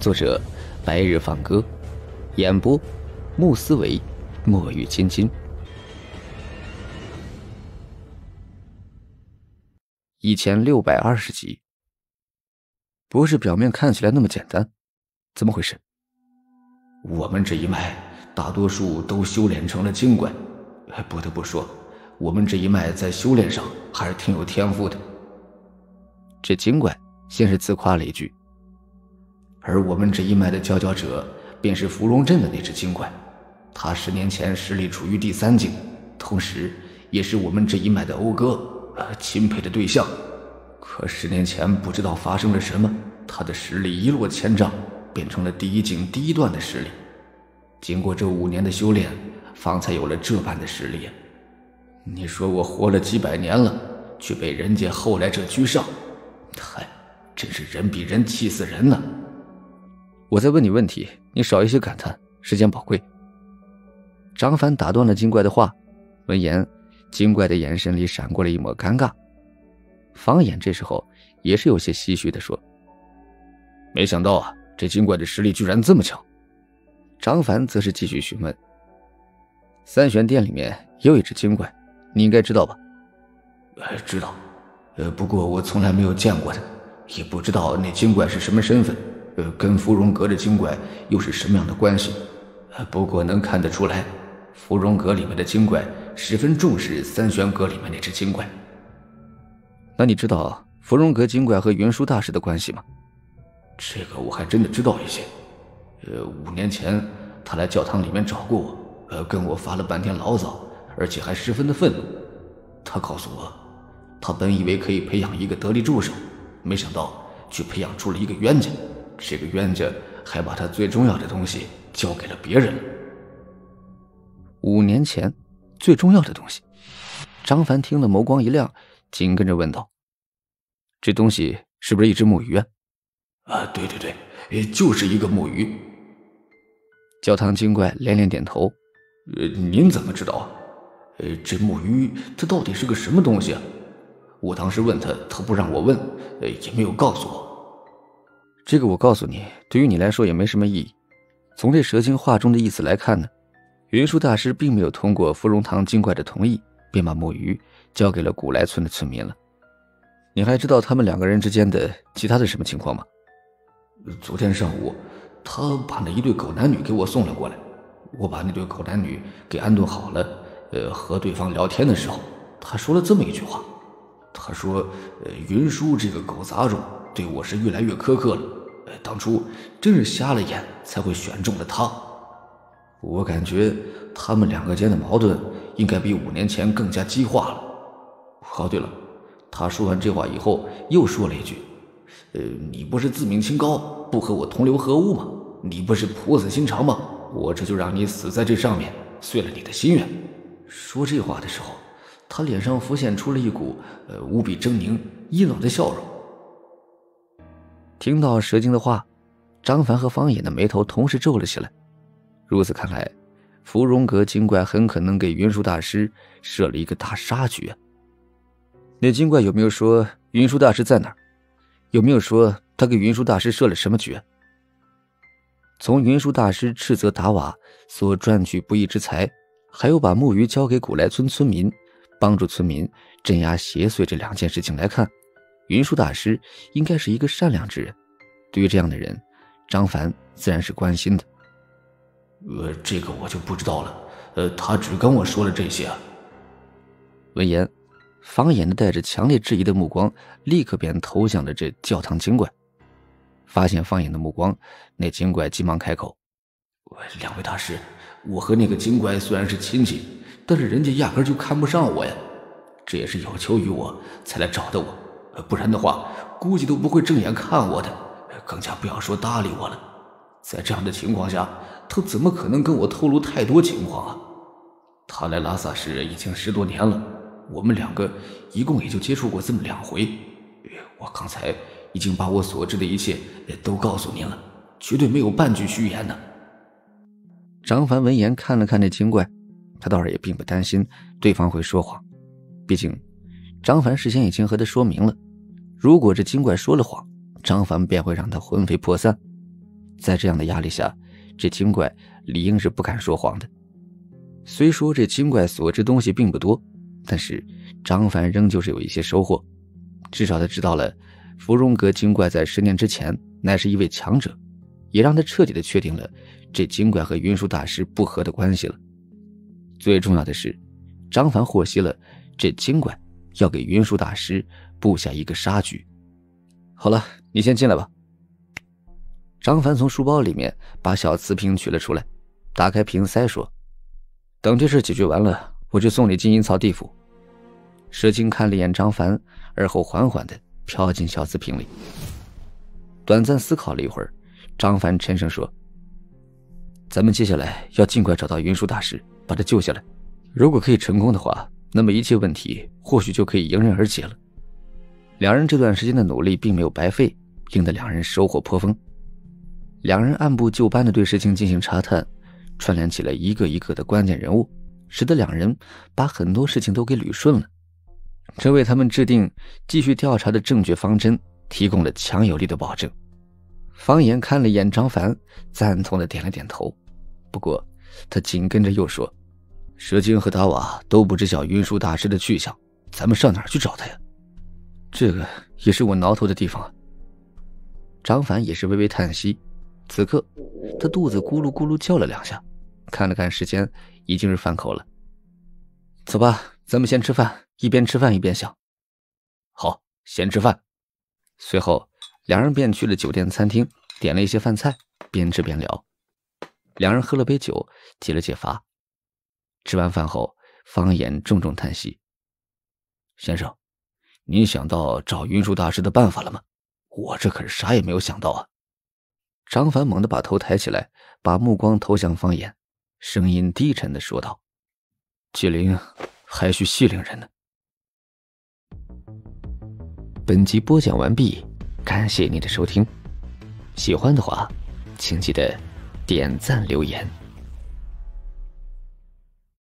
作者：白日放歌，演播：穆思维、墨雨千金。一千六百二十集，不是表面看起来那么简单，怎么回事？我们这一脉大多数都修炼成了精怪，不得不说，我们这一脉在修炼上还是挺有天赋的。这精怪先是自夸了一句。而我们这一脉的佼佼者，便是芙蓉镇的那只精怪，他十年前实力处于第三境，同时也是我们这一脉的讴歌，呃，钦佩的对象。可十年前不知道发生了什么，他的实力一落千丈，变成了第一境第一段的实力。经过这五年的修炼，方才有了这般的实力。你说我活了几百年了，却被人家后来者居上，嗨，真是人比人气死人呢！我在问你问题，你少一些感叹，时间宝贵。张凡打断了精怪的话，闻言，精怪的眼神里闪过了一抹尴尬。方言这时候也是有些唏嘘的说：“没想到啊，这精怪的实力居然这么强。”张凡则是继续询问：“三玄殿里面有一只精怪，你应该知道吧？”“哎，知道。呃，不过我从来没有见过他，也不知道那精怪是什么身份。”呃，跟芙蓉阁的精怪又是什么样的关系？不过能看得出来，芙蓉阁里面的精怪十分重视三玄阁里面那只精怪。那你知道芙蓉阁精怪和云舒大师的关系吗？这个我还真的知道一些。呃，五年前他来教堂里面找过我，呃，跟我发了半天牢骚，而且还十分的愤怒。他告诉我，他本以为可以培养一个得力助手，没想到却培养出了一个冤家。这个冤家还把他最重要的东西交给了别人。五年前，最重要的东西，张凡听了眸光一亮，紧跟着问道：“这东西是不是一只木鱼啊？”“啊，对对对，就是一个木鱼。”教堂精怪连连点头。“呃，您怎么知道？呃，这木鱼它到底是个什么东西啊？我当时问他，他不让我问，呃，也没有告诉我。”这个我告诉你，对于你来说也没什么意义。从这蛇精话中的意思来看呢，云舒大师并没有通过芙蓉堂精怪的同意，便把墨鱼交给了古来村的村民了。你还知道他们两个人之间的其他的什么情况吗？昨天上午，他把那一对狗男女给我送了过来，我把那对狗男女给安顿好了。呃，和对方聊天的时候，他说了这么一句话，他说：“呃，云舒这个狗杂种，对我是越来越苛刻了。”当初真是瞎了眼，才会选中了他。我感觉他们两个间的矛盾应该比五年前更加激化了。哦，对了，他说完这话以后，又说了一句：“呃，你不是自命清高，不和我同流合污吗？你不是菩萨心肠吗？我这就让你死在这上面，遂了你的心愿。”说这话的时候，他脸上浮现出了一股呃无比狰狞、阴冷的笑容。听到蛇精的话，张凡和方野的眉头同时皱了起来。如此看来，芙蓉阁精怪很可能给云舒大师设了一个大杀局！那精怪有没有说云舒大师在哪？有没有说他给云舒大师设了什么局？从云舒大师斥责达瓦所赚取不义之财，还有把木鱼交给古来村村民，帮助村民镇压邪祟这两件事情来看。云舒大师应该是一个善良之人，对于这样的人，张凡自然是关心的。呃，这个我就不知道了。呃，他只跟我说了这些。闻言，方眼的带着强烈质疑的目光立刻便投向了这教堂精怪。发现方眼的目光，那精怪急忙开口：“两位大师，我和那个精怪虽然是亲戚，但是人家压根就看不上我呀。这也是有求于我才来找的我。”不然的话，估计都不会正眼看我的，更加不要说搭理我了。在这样的情况下，他怎么可能跟我透露太多情况啊？他来拉萨市已经十多年了，我们两个一共也就接触过这么两回。我刚才已经把我所知的一切都告诉您了，绝对没有半句虚言呢。张凡闻言看了看那精怪，他倒是也并不担心对方会说谎，毕竟张凡事先已经和他说明了。如果这精怪说了谎，张凡便会让他魂飞魄散。在这样的压力下，这精怪理应是不敢说谎的。虽说这精怪所知东西并不多，但是张凡仍旧是有一些收获。至少他知道了，芙蓉阁精怪在十年之前乃是一位强者，也让他彻底的确定了这精怪和云舒大师不和的关系了。最重要的是，张凡获悉了这精怪要给云舒大师布下一个杀局。好了，你先进来吧。张凡从书包里面把小瓷瓶取了出来，打开瓶塞说：“等这事解决完了，我就送你进阴曹地府。”蛇精看了一眼张凡，而后缓缓的飘进小瓷瓶里。短暂思考了一会儿，张凡沉声说：“咱们接下来要尽快找到云舒大师，把他救下来。如果可以成功的话，那么一切问题或许就可以迎刃而解了。”两人这段时间的努力并没有白费，令得两人收获颇丰。两人按部就班的对事情进行查探，串联起了一个一个的关键人物，使得两人把很多事情都给捋顺了，这为他们制定继续调查的正确方针提供了强有力的保证。方言看了一眼张凡，赞同的点了点头。不过，他紧跟着又说：“蛇精和达瓦都不知晓运输大师的去向，咱们上哪儿去找他呀？”这个也是我挠头的地方啊。张凡也是微微叹息。此刻，他肚子咕噜咕噜叫了两下，看了看时间，已经是饭口了。走吧，咱们先吃饭，一边吃饭一边想。好，先吃饭。随后，两人便去了酒店餐厅，点了一些饭菜，边吃边聊。两人喝了杯酒，解了解乏。吃完饭后，方言重重叹息：“先生，您想到找云舒大师的办法了吗？我这可是啥也没有想到啊。”张凡猛地把头抬起来，把目光投向方言，声音低沉的说道：“纪灵还需细灵人呢。”本集播讲完毕，感谢您的收听。喜欢的话，请记得点赞留言。